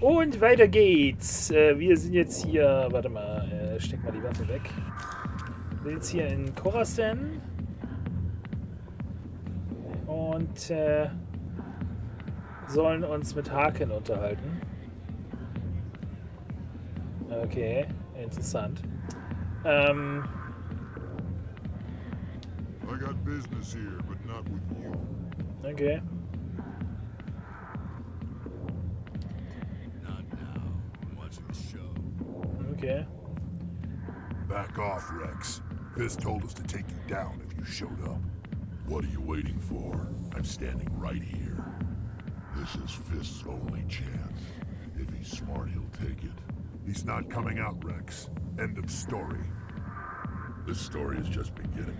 Und weiter geht's. Äh, wir sind jetzt hier. Warte mal, äh, steck mal die Waffe weg. Wir sind jetzt hier in Khorasan. Und äh, sollen uns mit Haken unterhalten. Okay, interessant. Ähm. I got business here, but not with you. Okay. Okay. Back off, Rex. Fist told us to take you down if you showed up. What are you waiting for? I'm standing right here. This is Fist's only chance. If he's smart, he'll take it. He's not coming out, Rex. End of story. This story is just beginning.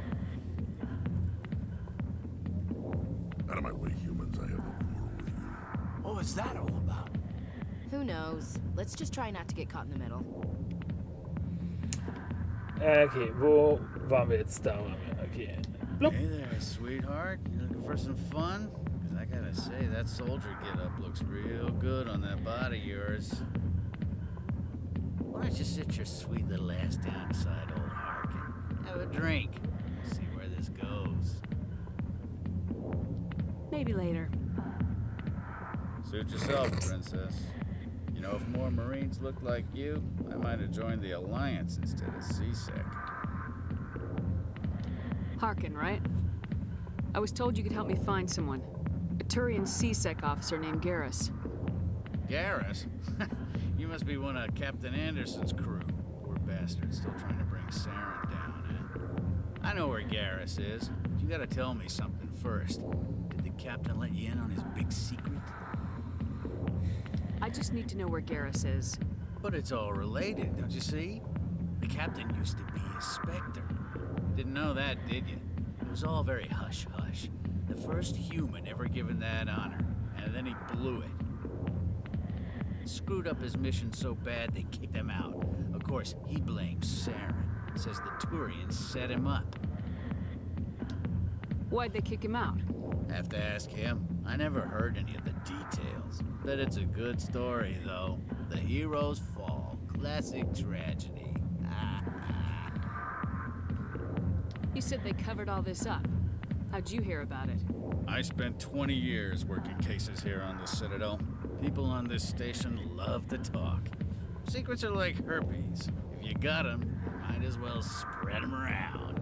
Out of my way, humans. I have no quarrel with you. Oh, what was that all about? Who knows? Let's just try not to get caught in the middle. Eh, okay, wo waren wir jetzt? Da waren wir. Okay. Blub. Hey there, sweetheart. You looking for some fun? 'Cause I gotta say, that soldier get-up looks real good on that body of yours. Why don't you sit your sweet little ass down beside old Harkin? Have a drink. See where this goes. Maybe later. Suit yourself, princess. You know, if more Marines looked like you, I might have joined the Alliance instead of C-Sec. Harkin, right? I was told you could help me find someone. A Turian C-Sec officer named Garrus. Garrus? you must be one of Captain Anderson's crew. Poor bastard, still trying to bring Saren down, eh? I know where Garrus is. You gotta tell me something first. Did the captain let you in on his big secret? I just need to know where Garrus is. But it's all related, don't you see? The captain used to be a Spectre. Didn't know that, did you? It was all very hush-hush. The first human ever given that honor, and then he blew it. Screwed up his mission so bad they kicked him out. Of course, he blames Saren. Says the Turians set him up. Why'd they kick him out? Have to ask him. I never heard any of the details. Bet it's a good story, though. The heroes fall. Classic tragedy. You said they covered all this up. How'd you hear about it? I spent 20 years working cases here on the Citadel. People on this station love to talk. Secrets are like herpes. If you got them, you might as well spread them around.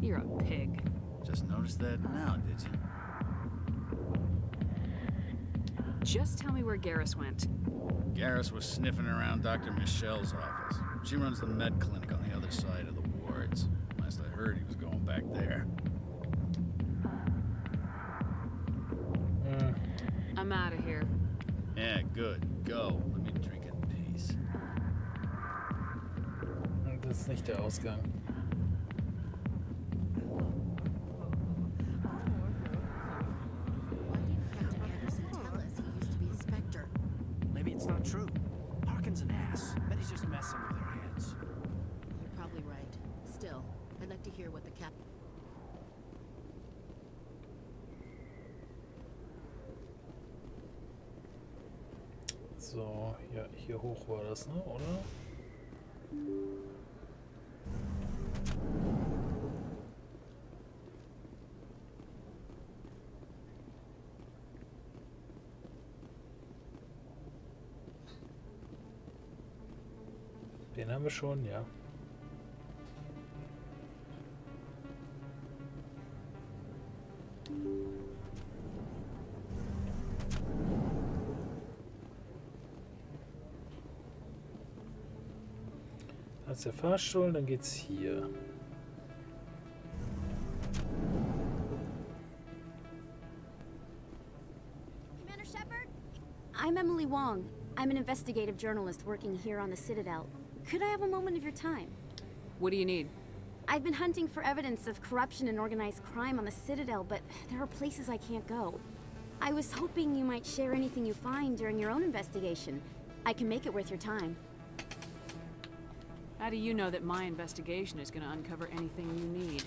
You're a pig. Just noticed that now, did you? Just tell me where Garrus went. Garrus was sniffing around Dr. Michel's office. She runs the med clinic on the other side of the wards. Last I heard, he was going back there. Hm. I'm out of here. Yeah, good. Go. Let me drink in peace. Das ist nicht der Ausgang. Den haben wir schon, ja. Da ist der Fahrstuhl, dann geht's hier. Commander Shepard? I'm Emily Wong. I'm an investigative journalist working here on the Citadel. Could I have a moment of your time? What do you need? I've been hunting for evidence of corruption and organized crime on the Citadel, but there are places I can't go. I was hoping you might share anything you find during your own investigation. I can make it worth your time. How do you know that my investigation is going to uncover anything you need?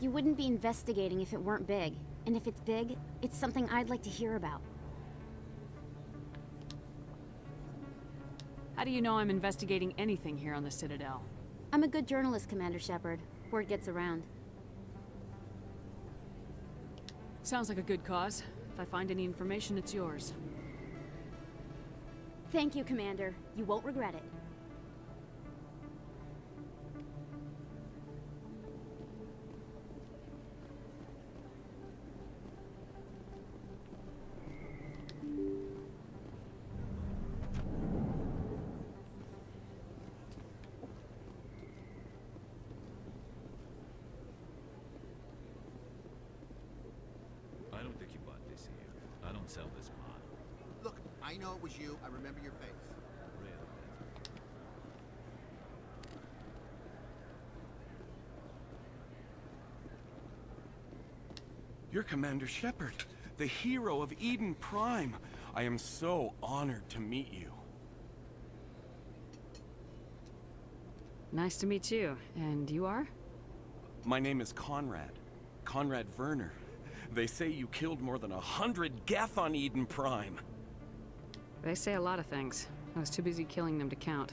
You wouldn't be investigating if it weren't big. And if it's big, it's something I'd like to hear about. How do you know I'm investigating anything here on the Citadel? I'm a good journalist, Commander Shepard. Word gets around. Sounds like a good cause. If I find any information, it's yours. Thank you, Commander. You won't regret it. You're Commander Shepard, the hero of Eden Prime. I am so honored to meet you. Nice to meet you. And you are? My name is Conrad. Conrad Werner. They say you killed more than a hundred Geth on Eden Prime. They say a lot of things. I was too busy killing them to count.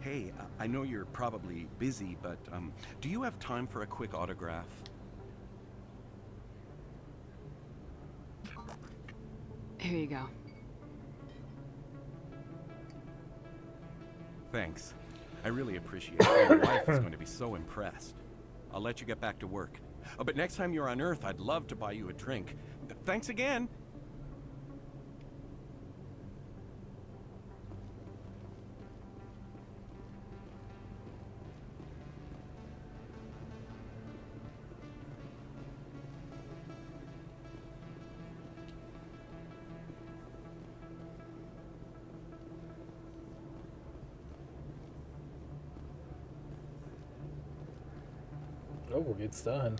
Hey, I- I know you're probably busy, but um, do you have time for a quick autograph? Here you go. Thanks. I really appreciate it. Your wife is going to be so impressed. I'll let you get back to work. Oh, but next time you're on Earth, I'd love to buy you a drink. Thanks again. Oh, wo geht's da hin?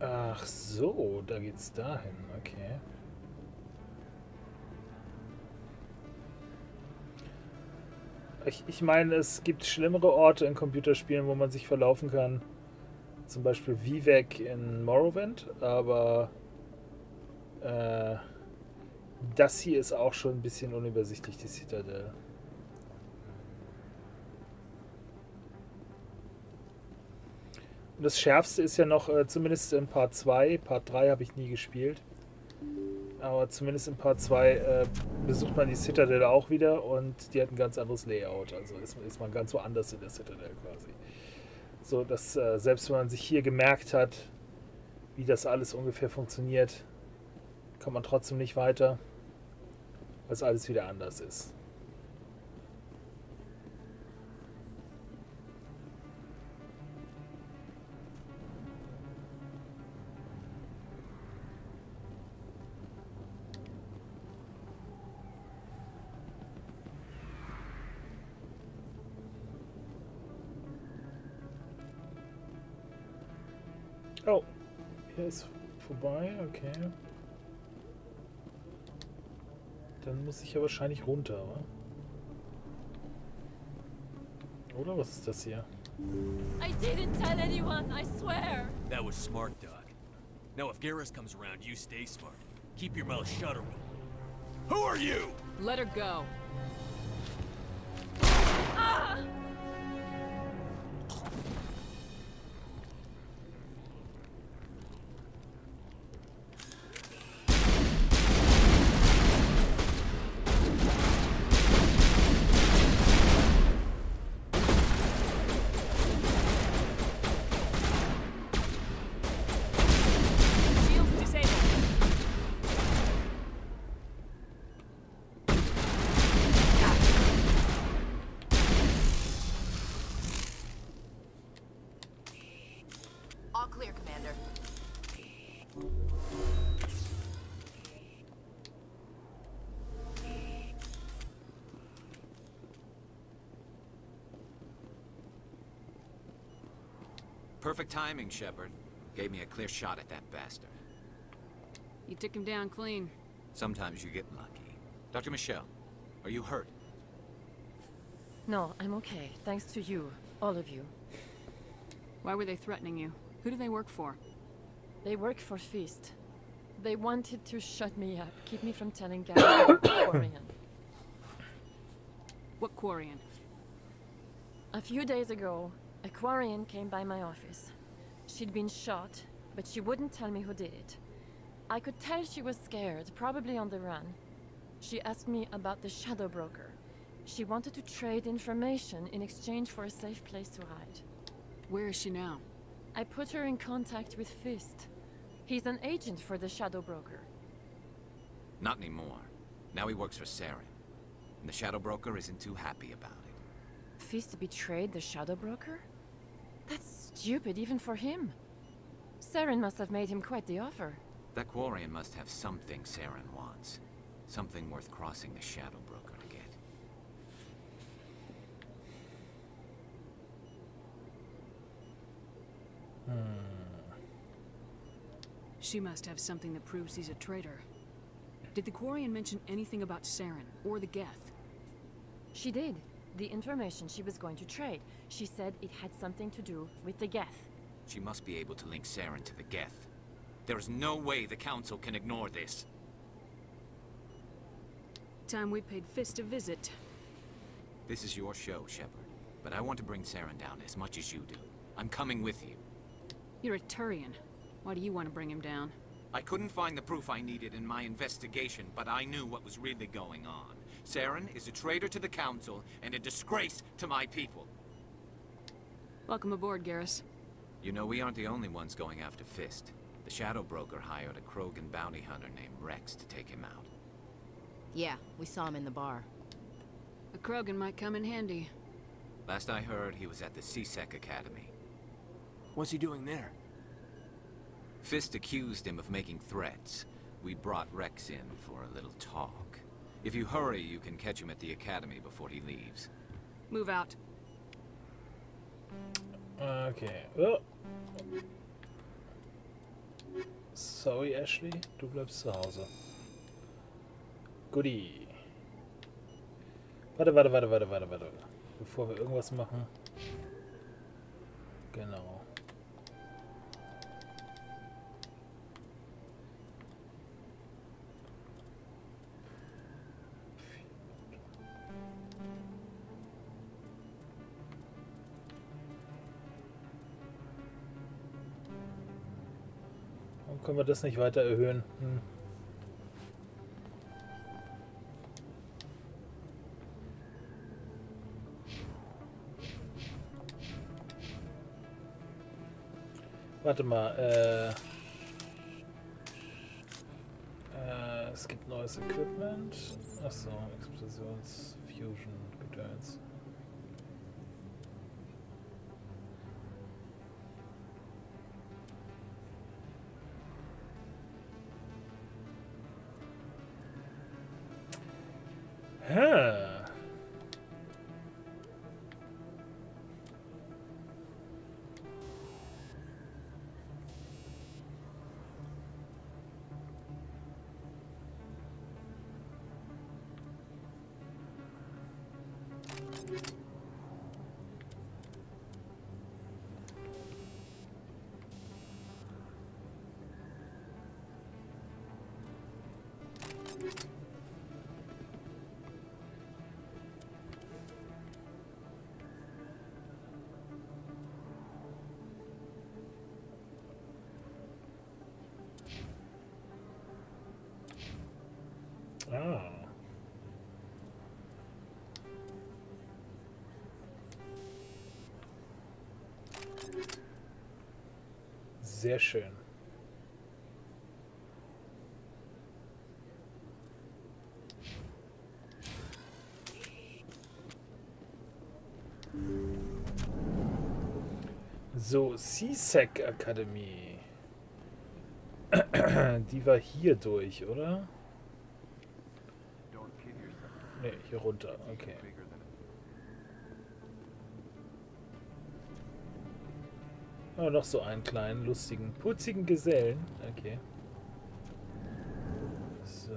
Ach so, da geht's dahin. Okay. Ich, ich meine, es gibt schlimmere Orte in Computerspielen, wo man sich verlaufen kann. Zum Beispiel Vivek in Morrowind, aber äh, das hier ist auch schon ein bisschen unübersichtlich, die Citadel. Und das Schärfste ist ja noch, äh, zumindest in Part 2, Part 3 habe ich nie gespielt, aber zumindest in Part 2 äh, besucht man die Citadel auch wieder und die hat ein ganz anderes Layout. Also ist, ist man ganz woanders in der Citadel quasi. So, dass äh, selbst wenn man sich hier gemerkt hat, wie das alles ungefähr funktioniert, kommt man trotzdem nicht weiter, es alles wieder anders ist. Oh, hier ist vorbei, okay. Dann muss ich ja wahrscheinlich runter, wa? Oder was ist das hier? I didn't tell anyone, I swear. That was smart, Doc. Now, if Garrus comes around, you stay smart. Keep your mouth shut or. Who are you? Let her go. Perfect timing, Shepard. Gave me a clear shot at that bastard. You took him down clean. Sometimes you get lucky. Dr. Michel, are you hurt? No, I'm okay. Thanks to you. All of you. Why were they threatening you? Who do they work for? They work for Fist. They wanted to shut me up, keep me from telling Gary about Quarian. What Quarian? A few days ago, a Quarian came by my office. She'd been shot, but she wouldn't tell me who did it. I could tell she was scared, probably on the run. She asked me about the Shadow Broker. She wanted to trade information in exchange for a safe place to hide. Where is she now? I put her in contact with Fist. He's an agent for the Shadow Broker. Not anymore. Now he works for Saren. And the Shadow Broker isn't too happy about it. Fist betrayed the Shadow Broker? That's stupid even for him. Saren must have made him quite the offer. That Quarian must have something Saren wants. Something worth crossing the Shadow Broker to get. Hmm. She must have something that proves he's a traitor. Did the Quarian mention anything about Saren or the Geth? She did. The information she was going to trade. She said it had something to do with the Geth. She must be able to link Saren to the Geth. There is no way the Council can ignore this. Time we paid Fist a visit. This is your show, Shepard. But I want to bring Saren down as much as you do. I'm coming with you. You're a Turian. Why do you want to bring him down? I couldn't find the proof I needed in my investigation, but I knew what was really going on. Saren is a traitor to the Council and a disgrace to my people. Welcome aboard, Garrus. You know, we aren't the only ones going after Fist. The Shadow Broker hired a Krogan bounty hunter named Rex to take him out. Yeah, we saw him in the bar. A Krogan might come in handy. Last I heard, he was at the C-Sec Academy. What's he doing there? Fist accused him of making threats. We brought Rex in for a little talk. If you hurry, you can catch him at the Academy before he leaves. Move out. Okay. Well. Sorry, Ashley. Du bleibst zu Hause. Goodie. Warte, warte, warte, warte, warte, warte. Bevor wir irgendwas machen. Genau. Können wir das nicht weiter erhöhen? Hm. Warte mal, äh, äh, es gibt neues Equipment. Achso, Explosions, Huh. Sehr schön. So, CSEC Akademie. Die war hier durch, oder? Ne, hier runter. Okay. Oh, noch so einen kleinen, lustigen, putzigen Gesellen. Okay. So.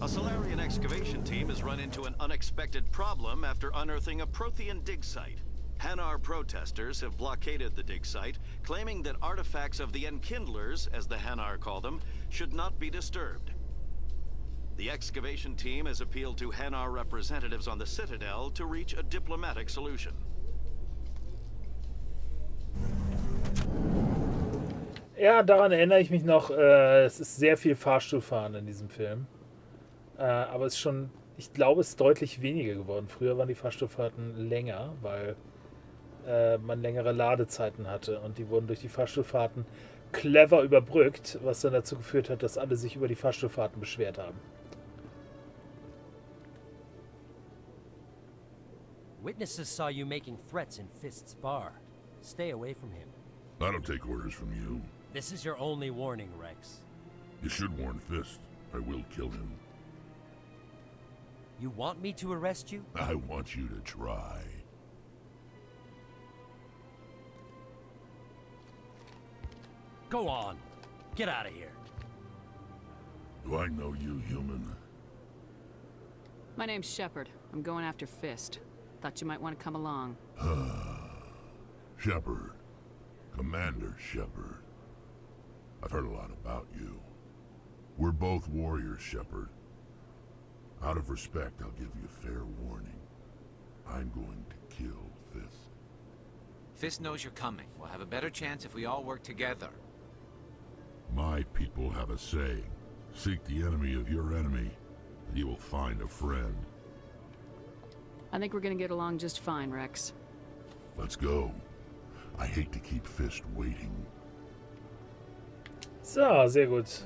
A Solarian excavation team has run into an unexpected problem after unearthing a Prothean dig site. Hanar protesters have blockaded the dig site, claiming that artifacts of the Enkindlers, as the Hanar call them, should not be disturbed. The excavation team has appealed to Hanar representatives on the Citadel to reach a diplomatic solution. Ja, daran erinnere ich mich noch. Äh, es ist sehr viel Fahrstuhlfahren in diesem Film. Äh, aber es ist schon, ich glaube, es ist deutlich weniger geworden. Früher waren die Fahrstuhlfahrten länger, weil äh, man längere Ladezeiten hatte und die wurden durch die Fahrstuhlfahrten clever überbrückt, was dann dazu geführt hat, dass alle sich über die Fahrstuhlfahrten beschwert haben. Witnesses saw you making threats in Fist's bar. Stay away from him. I don't take orders from you. This is your only warning, Rex. You should warn Fist. I will kill him. You want me to arrest you? I want you to try. Go on. Get out of here. Do I know you, human? My name's Shepard. I'm going after Fist. Thought you might want to come along. Shepard. Commander Shepard. I've heard a lot about you. We're both warriors, Shepard. Out of respect, I'll give you a fair warning. I'm going to kill Fist. Fist knows you're coming. We'll have a better chance if we all work together. My people have a saying. Seek the enemy of your enemy, and you will find a friend. I think we're gonna get along just fine, Rex. Let's go. I hate to keep Fist waiting. So, sehr gut.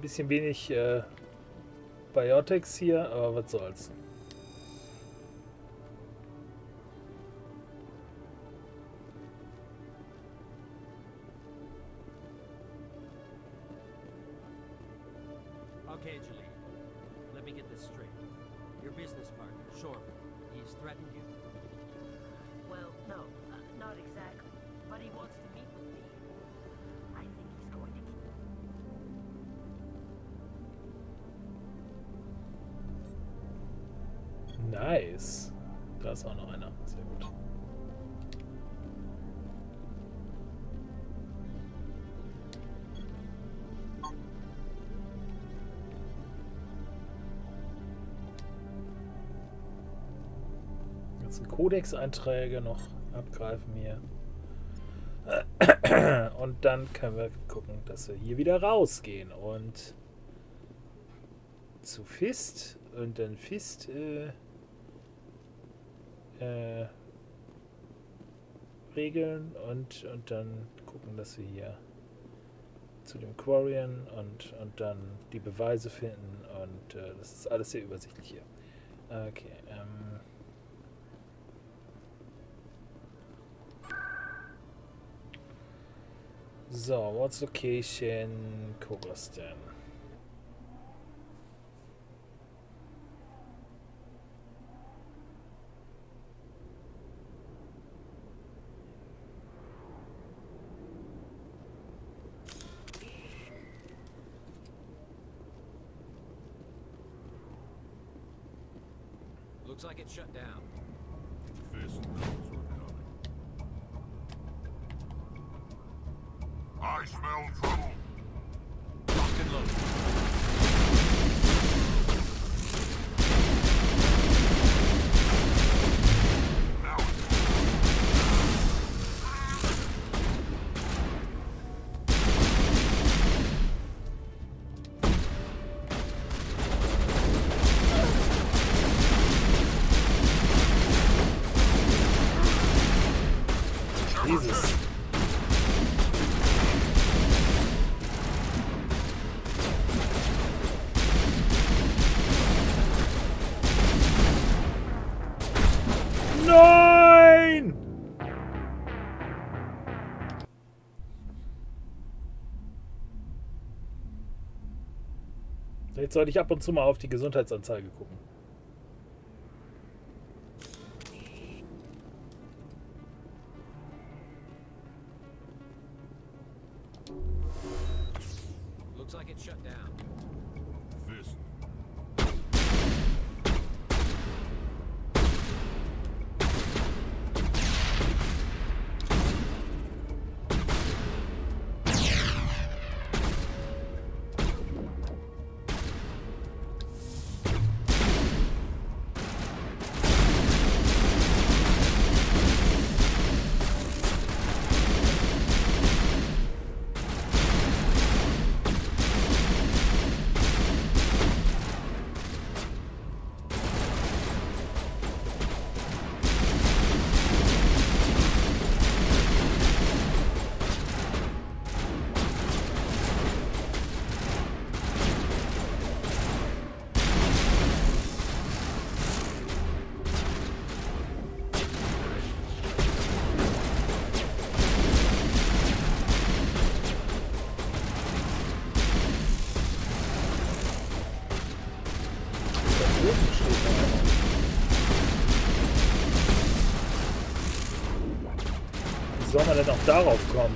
Bisschen wenig äh, Biotics hier, aber was soll's. Okay, Jahleed. Let me get this straight. Your business partner, Shorman, he's threatened you? Well, no, uh, not exactly. But he wants to meet with me. I think he's going to keep Nice. Da ist auch noch einer. Sehr gut. Codex-Einträge noch abgreifen hier. Und dann können wir gucken, dass wir hier wieder rausgehen und zu Fist und dann Fist äh, äh, regeln und, und dann gucken, dass wir hier zu dem Quarian und, und dann die Beweise finden und äh, das ist alles sehr übersichtlich hier. Okay, ähm. So, what's location Kogostan? Looks like it's shut down. Jetzt sollte ich ab und zu mal auf die Gesundheitsanzeige gucken. Darauf kommen?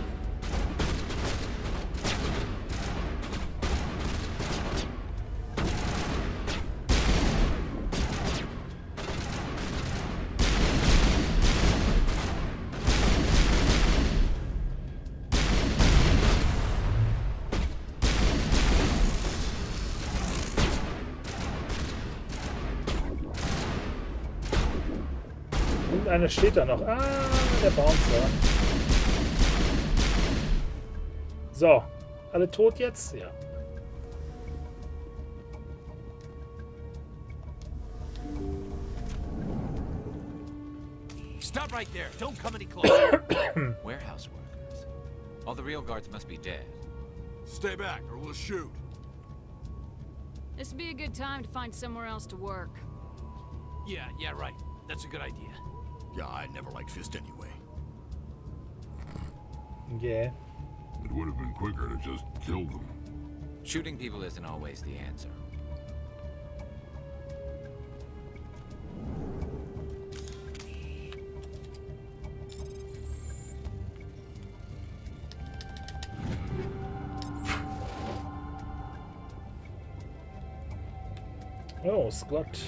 Und einer steht da noch. Ah, der Bouncer. So, alle tot jetzt? Ja. Stop right there. Don't come any closer. Warehouse workers. All the real guards must be dead. Stay back or we'll shoot. This would be a good time to find somewhere else to work. Yeah, yeah, right. That's a good idea. Yeah, I never liked Fist anyway. Yeah. It would have been quicker to just kill them. Shooting people isn't always the answer. Oh, Scott.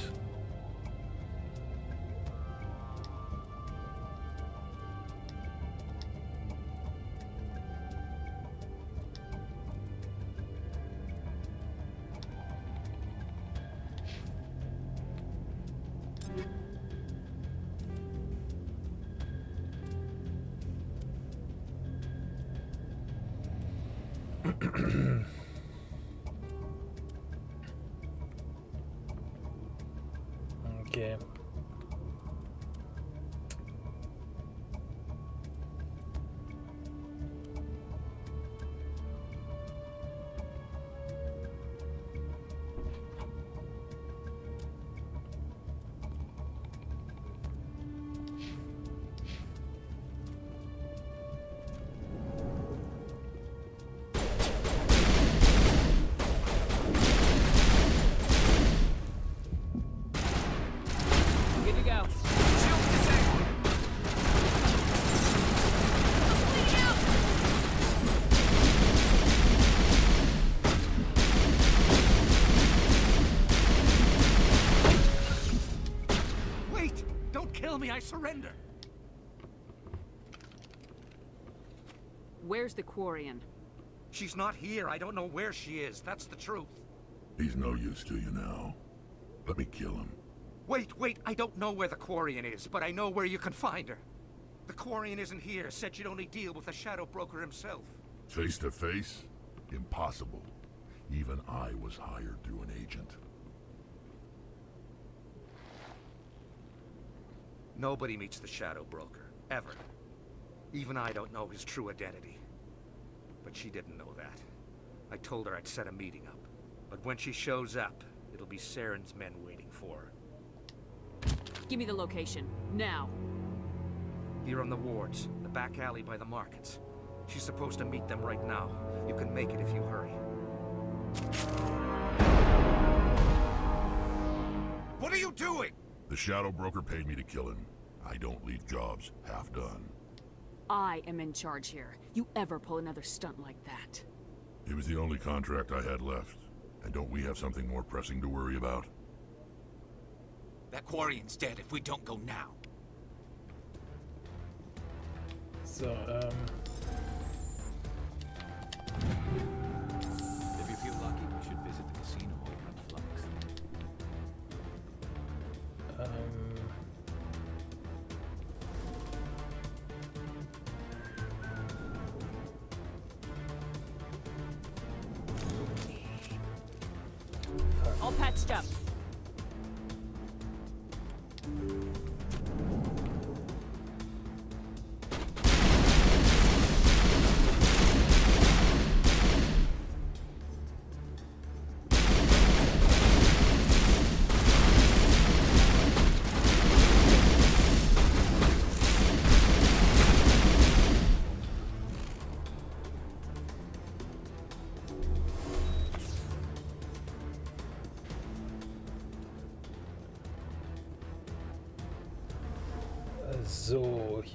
Me, I surrender! Where's the Quarian? She's not here. I don't know where she is. That's the truth. He's no use to you now. Let me kill him. Wait, wait, I don't know where the Quarian is, but I know where you can find her. The Quarian isn't here, said she'd only deal with the Shadow Broker himself. Face to face? Impossible. Even I was hired through an agent. Nobody meets the Shadow Broker, ever. Even I don't know his true identity. But she didn't know that. I told her I'd set a meeting up. But when she shows up, it'll be Saren's men waiting for her. Give me the location. Now. Here on the wards, the back alley by the markets. She's supposed to meet them right now. You can make it if you hurry. What are you doing? The Shadow Broker paid me to kill him. I don't leave jobs half done. I am in charge here. You ever pull another stunt like that? It was the only contract I had left. And don't we have something more pressing to worry about? That Quarian's dead if we don't go now. So, ähm. Up.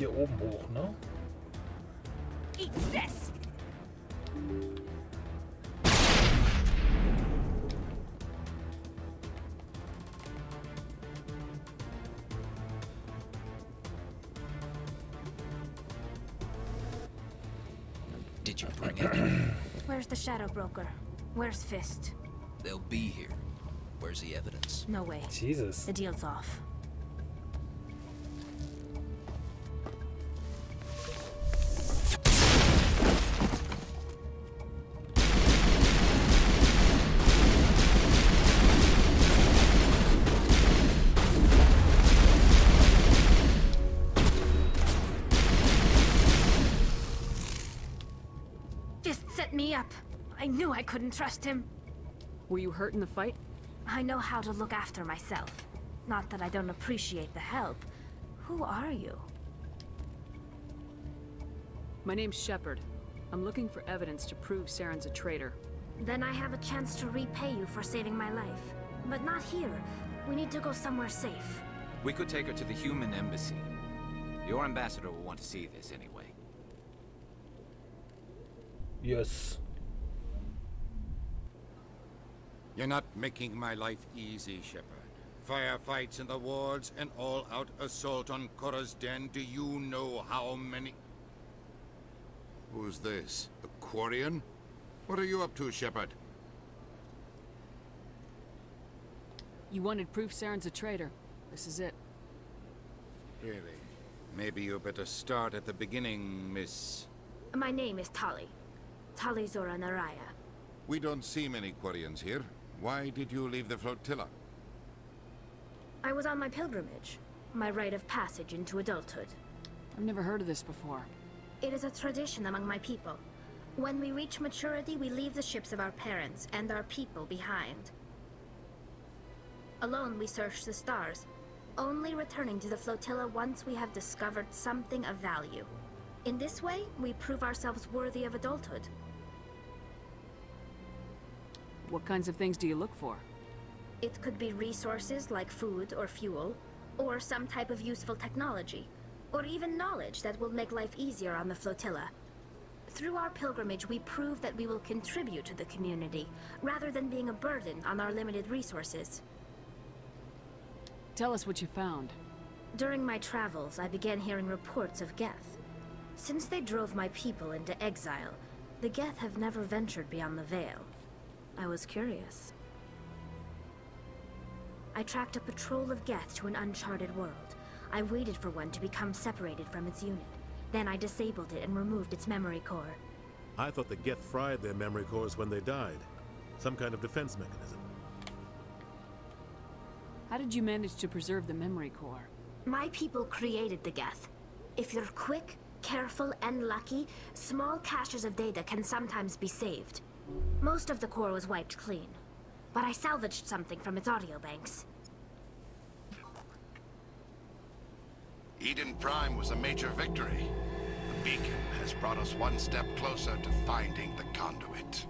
Hier oben hoch, ne? Eat this! Did you bring it? Where's the Shadow Broker? Where's Fist? They'll be here. Where's the evidence? No way. Jesus. The deal's off. I couldn't trust him. Were you hurt in the fight? I know how to look after myself. Not that I don't appreciate the help. Who are you? My name's Shepard. I'm looking for evidence to prove Saren's a traitor. Then I have a chance to repay you for saving my life. But not here. We need to go somewhere safe. We could take her to the human embassy. Your ambassador will want to see this anyway. Yes. You're not making my life easy, Shepard. Firefights in the wards, an all-out assault on Chora's den. Do you know how many... Who's this? A Quarian? What are you up to, Shepard? You wanted proof Saren's a traitor. This is it. Really? Maybe you better start at the beginning, Miss... My name is Tali. Tali'Zorah nar Rayya. We don't see many Quarians here. Why did you leave the flotilla? I was on my pilgrimage. My rite of passage into adulthood. I've never heard of this before. It is a tradition among my people. When we reach maturity, we leave the ships of our parents and our people behind. Alone, we search the stars, only returning to the flotilla once we have discovered something of value. In this way, we prove ourselves worthy of adulthood. What kinds of things do you look for? It could be resources like food or fuel, or some type of useful technology, or even knowledge that will make life easier on the flotilla. Through our pilgrimage, we prove that we will contribute to the community, rather than being a burden on our limited resources. Tell us what you found. During my travels, I began hearing reports of Geth. Since they drove my people into exile, the Geth have never ventured beyond the Veil. I was curious. I tracked a patrol of Geth to an uncharted world. I waited for one to become separated from its unit. Then I disabled it and removed its memory core. I thought the Geth fried their memory cores when they died. Some kind of defense mechanism. How did you manage to preserve the memory core? My people created the Geth. If you're quick, careful, and lucky, small caches of data can sometimes be saved. Most of the core was wiped clean, but I salvaged something from its audio banks. Eden Prime was a major victory. The beacon has brought us one step closer to finding the conduit.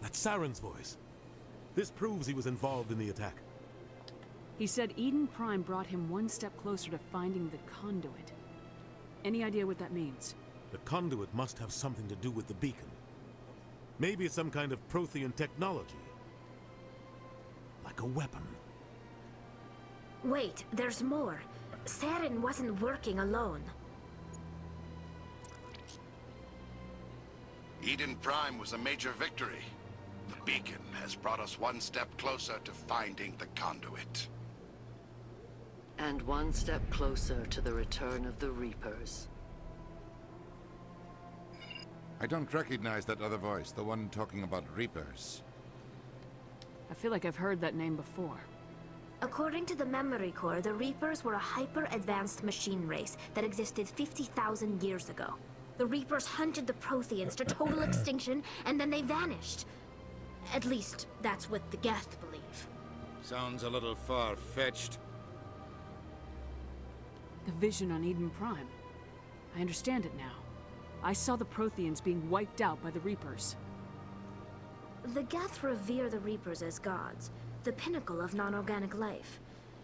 That's Saren's voice. This proves he was involved in the attack. He said Eden Prime brought him one step closer to finding the conduit. Any idea what that means? The conduit must have something to do with the beacon. Maybe it's some kind of Prothean technology. Like a weapon. Wait, there's more. Saren wasn't working alone. Eden Prime was a major victory. The beacon has brought us one step closer to finding the conduit. And one step closer to the return of the Reapers. I don't recognize that other voice, the one talking about Reapers. I feel like I've heard that name before. According to the Memory Core, the Reapers were a hyper-advanced machine race that existed 50,000 years ago. The Reapers hunted the Protheans to total extinction, and then they vanished. At least, that's what the Geth believe. Sounds a little far-fetched. The vision on Eden Prime. I understand it now. I saw the Protheans being wiped out by the Reapers. The Geth revere the Reapers as gods, the pinnacle of non-organic life.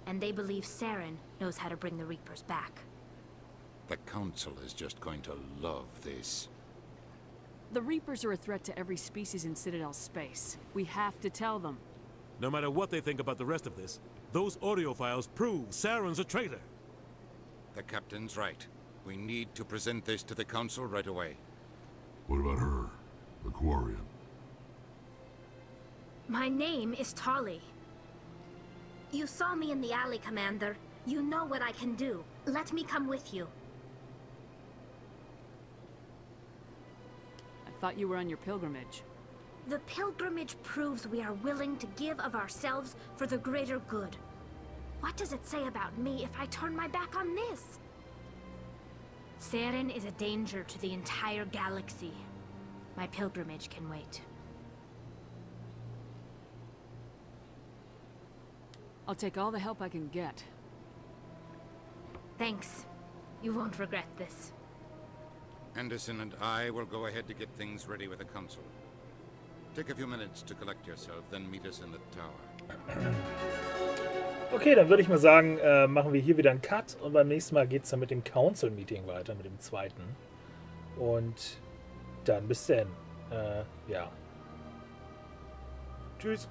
And they believe Saren knows how to bring the Reapers back. The Council is just going to love this. The Reapers are a threat to every species in Citadel space. We have to tell them. No matter what they think about the rest of this, those audio files prove Saren's a traitor. The Captain's right. We need to present this to the Council right away. What about her? The Quarian? My name is Tali. You saw me in the alley, Commander. You know what I can do. Let me come with you. I thought you were on your pilgrimage. The pilgrimage proves we are willing to give of ourselves for the greater good. What does it say about me if I turn my back on this? Saren is a danger to the entire galaxy. My pilgrimage can wait. I'll take all the help I can get. Thanks. You won't regret this. Anderson and I will go ahead to get things ready with the Council. Take a few minutes to collect yourself, then meet us in the tower. Okay, dann würde ich mal sagen, äh, machen wir hier wieder einen Cut und beim nächsten Mal geht es dann mit dem Council-Meeting weiter, mit dem zweiten. Und dann bis dann. Äh, ja. Tschüss.